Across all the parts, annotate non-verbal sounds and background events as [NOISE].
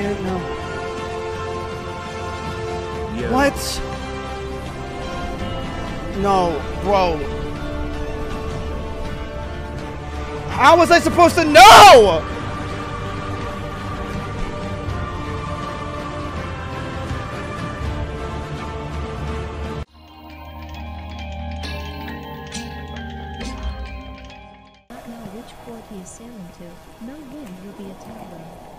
I don't know. Yeah. What? No, bro. How was I supposed to know? not know which port he is sailing to. No wind will be a tavern.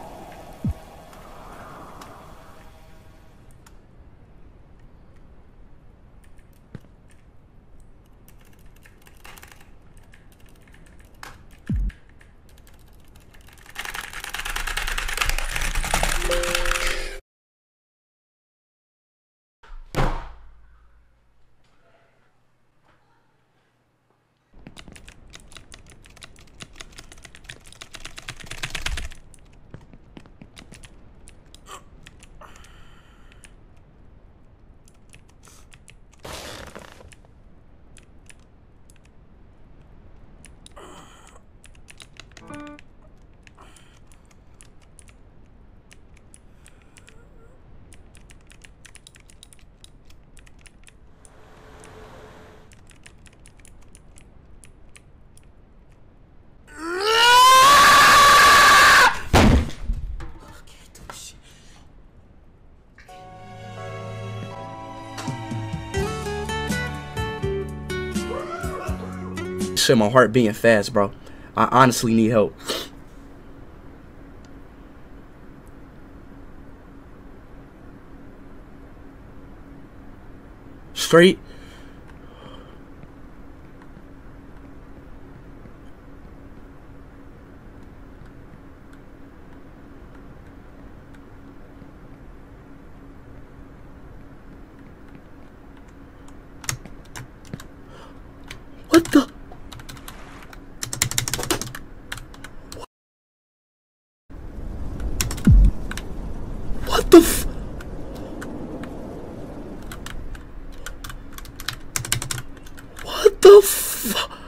Shit, my heart beating fast, bro. I honestly need help. Straight. What the? What the f- What the f-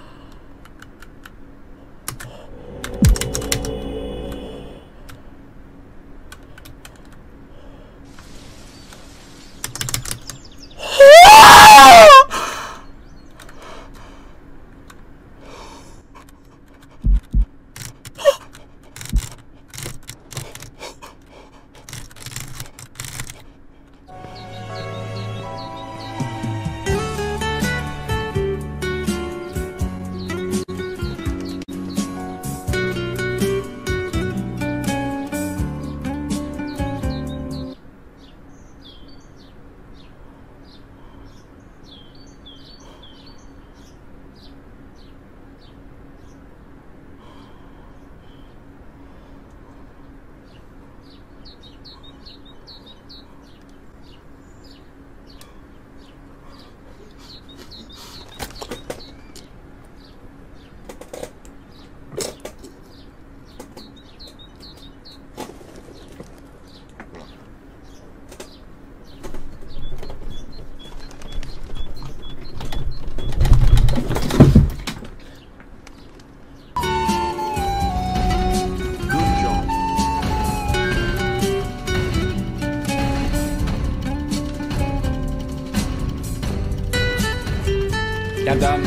I'm done.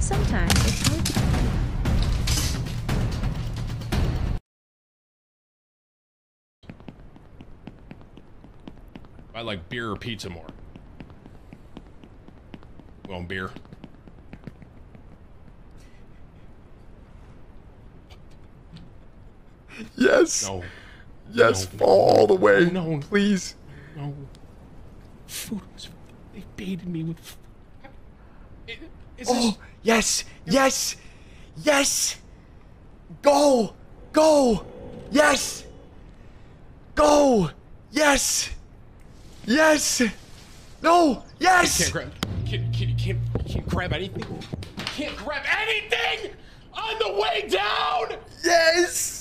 Sometimes it's hard to I like beer or pizza more. Well, beer. Yes. No. Yes. No. Fall all the way. No. Please. No. Food was. They baited me with. f- I- Is this. Oh, yes. Yes. Yes. Go. Go. Yes. Go. Yes. Yes. No. Yes. Can't grab. Can't, can't, can't, can't grab anything. Can't grab anything on the way down! Yes.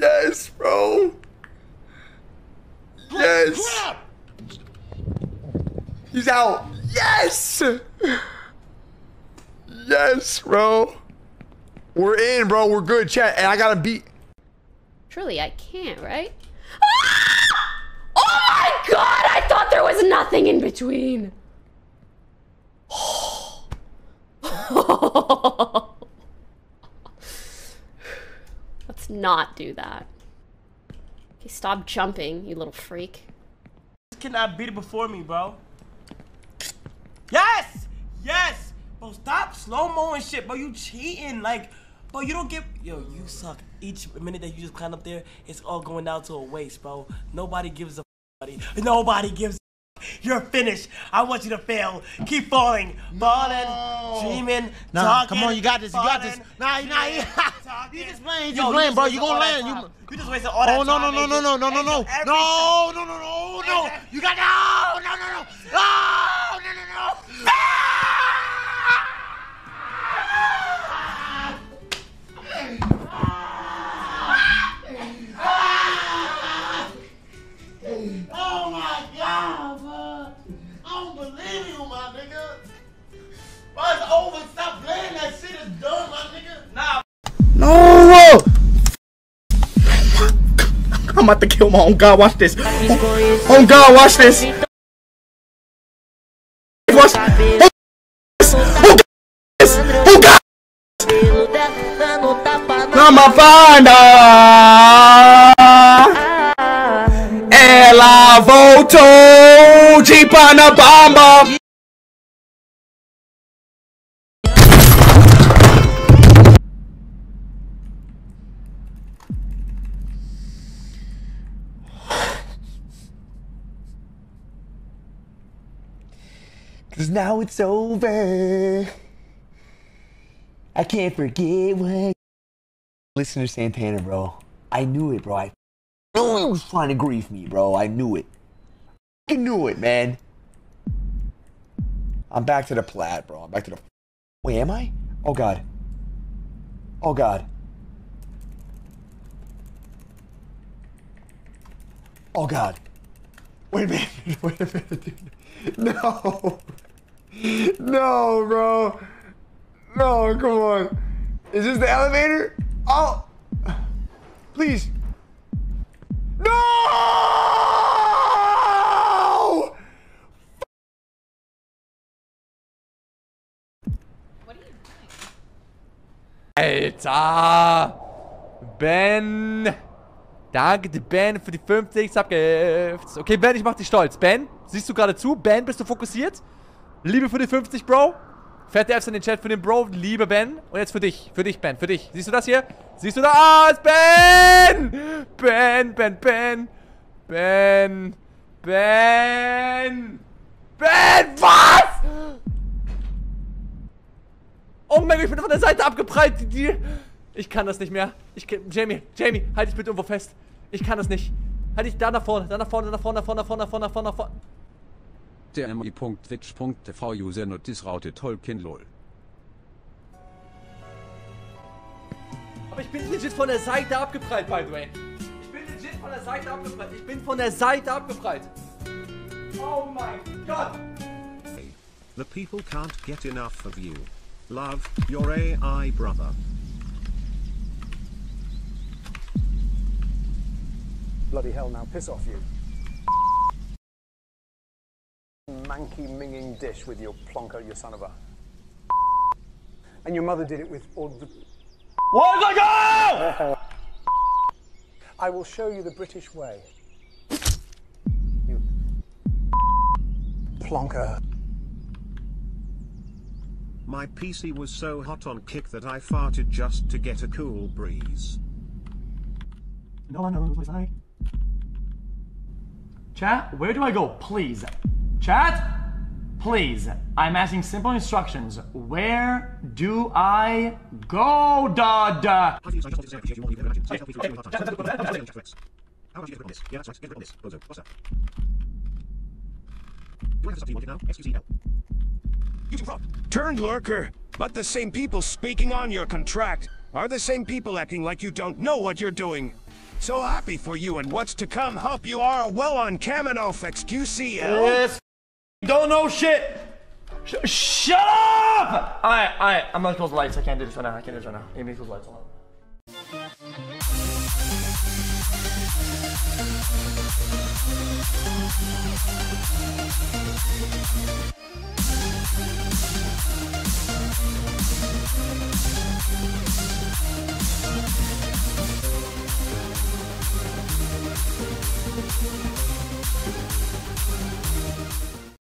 Yes, bro. Yes. He's out. Yes. Yes, bro. We're in, bro. We're good, chat. And I gotta beat. Truly, I can't, right? Ah! Oh my god! I thought there was nothing in between. Not do that. Okay, stop jumping, you little freak. cannot beat it before me, bro. Yes! Yes! Bro, stop slow-mo and shit, bro. You cheating. Like, bro, you don't get... Yo, you suck. Each minute that you just climb up there, it's all going down to a waste, bro. Nobody gives a. Nobody gives You're finished. I want you to fail. Keep falling. Falling. Dreaming. Nah, talking, come on, you got this, you got this. falling, Nah, nah, dreaming, yeah. [LAUGHS] talking. You just playing, you Yo, just playing, bro. You gonna land. You- You just wasted all that Oh no no time, no no no no no [LAUGHS] no Agent, every- no no no no no! Agent. You got no no no no no Oh my God, bro! I don't believe you, my nigga. Bro, it's over. Stop playing that shit. It's done, my nigga. Nah. No! I'm about to kill my own God. Watch this. Oh God, watch this. Watch. Oh, oh God. Oh God. Nama banda. De Panabamba. Cause now it's over. I can't forget what. Listen to Santana, bro. I knew it, bro. I knew he was trying to grief me, bro. I knew it. I knew it, man. I'm back to the plat, bro. I'm back to the. Wait, am I? Oh god. Oh god. Oh god. Wait a minute. [LAUGHS] Wait a minute, dude. No. No, bro. No, come on. Is this the elevator? Oh. Please. No! Alter! Ben! Danke, Ben, für die 50 Subgifts. Okay, Ben, ich mach dich stolz. Ben, siehst du gerade zu? Ben, bist du fokussiert? Liebe für die 50, Bro. Fette Fs in den Chat für den Bro. Liebe Ben. Und jetzt für dich. Für dich, Ben. Für dich. Siehst du das hier? Siehst du da? Ah, ist Ben! Ben, Ben, Ben. Ben. Ben. Ben, was? Oh mein Gott, ich bin von der Seite abgeprallt. Ich kann das nicht mehr. Ich, Jamie, Jamie, halt dich bitte irgendwo fest. Ich kann das nicht. Halt dich da nach vorne, da nach vorne, da nach vorne, vorne, nach vorne, nach vorne, nach vorne, nach vorne. Der mi.twitch.tv User Notice Raute Tolkien LOL. Aber ich bin legit von der Seite abgeprallt, by the way. Ich bin legit von der Seite abgeprallt. Ich bin von der Seite abgeprallt. Oh mein Gott. The people can't get enough of you. Love, your AI brother. Bloody hell, now piss off, you. Manky minging dish with your plonker, your son of a. And your mother did it with all the. Where's I go? I will show you the British way. You. Plonker. My PC was so hot on kick that I farted just to get a cool breeze. No one knows what I. Chat, where do I go? Please. Chat, please. I'm asking simple instructions. Where do I go, da? How do you sign up to appreciate you all leave their How about you get this? Yeah, that's right. Get rid of this. Bozo. What's up? Do I have something you want now? XQCL. YouTube fraud. Turned lurker, but the same people speaking on your contract are the same people acting like you don't know what you're doing. So happy for you and what's to come. Hope you are well on Kaminoff XQCL. Yes don't know shit. Sh shut up! All right, all right. I'm gonna close the lights. I can't do this right now. I can't do this right now. You need to close the lights on.